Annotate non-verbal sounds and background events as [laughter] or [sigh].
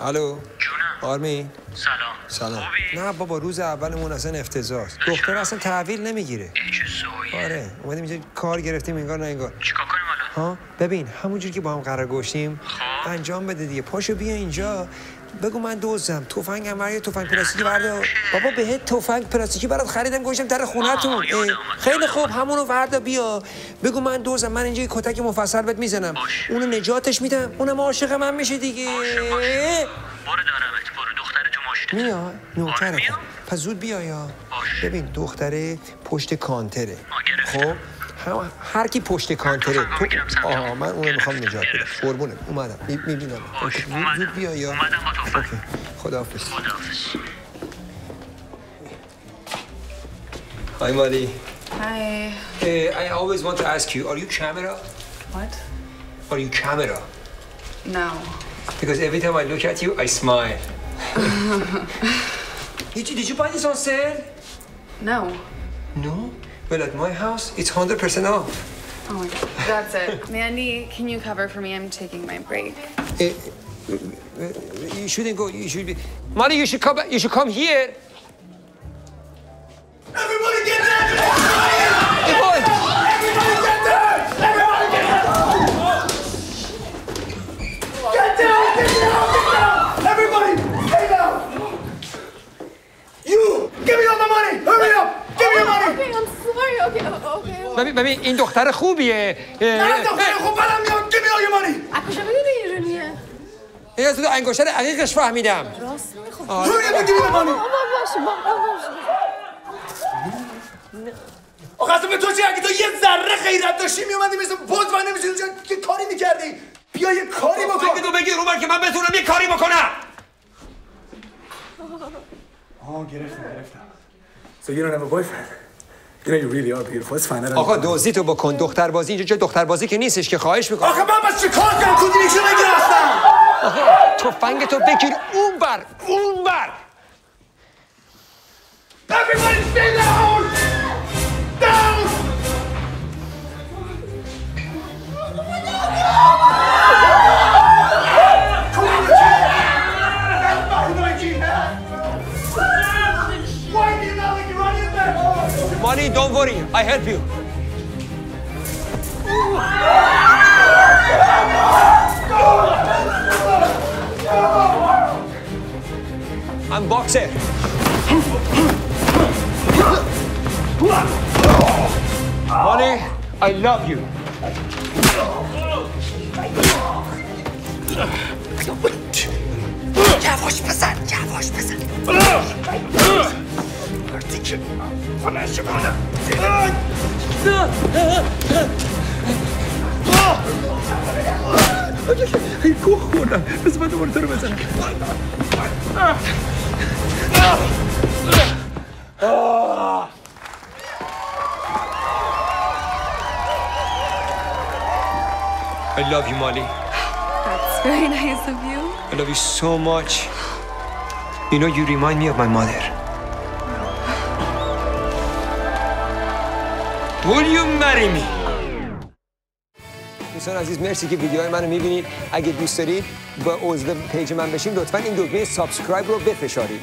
الو. آرمین سلام. سلام. خوبی؟ نه بابا روز اولمون اصلا افتضاح. دختر اصلا تحویل نمی‌گیره. آره اومدیم اینجا کار گرفتیم انگار نه انگار. چیکار کنیم حالا ها؟ ببین همونجور که با هم قرار خب. انجام بده دیگه. پاشو بیا اینجا. بگو من دوزم. تفنگم یه تفنگ پلاستیکی بردار بابا بهت تفنگ پلاستیکی برات خریدم گوشتم در خونتون. خیلی خوب همونو وردا بیا. بگو من دوزم. من اینجا کتک مفصل بهت می‌زنم. اونو نجاتش میدم. اونم عاشق من میشه دیگه. برو دارمت برو دختر تو ماشینه میاد نوکره آره،. پس زود بیا یا. ببین دختره پشت کانتره. خب هم- هر کی پشت کانتره سمت آها اون. من اونو می‌خوام نجات بدم. قربونت اومدم می‌بینم باش، اومدم. زود بیا یا اومدم با. اوکی. خداحافظ خداحافظ Hi Molly. Hi. Uh, I always want to ask you, are you camera? What? Are you camera? No. Because every time I look at you, I smile. [laughs] did, you, did you buy this on sale? No. No. Well, at my house, it's 100% off. Oh my god. That's it. [laughs] Mandy, can you cover for me? I'm taking my break. Eh, eh, you shouldn't go. You should be. Molly, you should come. You should come here. ببین ببین این دختر خوبیه. نه دختر خوب بدم میاد all your money! کجا می‌دونی اینجوریه؟ این از تو انگشتر عقیقش فهمیدم. راست می‌خوام. Give me the money! بابا باشه باشه. آخه اصلا به تو چه اگه تو یه ذره غیرت داشتی میومدی مثل بز من نمیشید اونجا یه کاری می‌کردی بیا یه کاری بکن تو بگیر رو که من بتونم یه کاری بکنم. آه گرفتم گرفتم So you don't have a boyfriend? You really are beautiful. It's fine. I don't آقا دوزی تو بکن. دختر بازی اینجا چه دختر بازی که نیستش که خواهش می‌کنم. آخه من بس چه کار کنم کدومیشو بگیر اصلا تفنگ تو بگیر. اون بر اون بر Molly don't worry. I help you. I'm boxer. Molly I love you I love you, Molly. That's very nice of you. I love you so much. You know, you remind me of my mother. Will you marry me? دوستان عزیز مرسی که ویدیوهای منو می‌بینید اگه دوست دارید با عضو page من بشین لطفا این دکمه subscribe رو بفشارید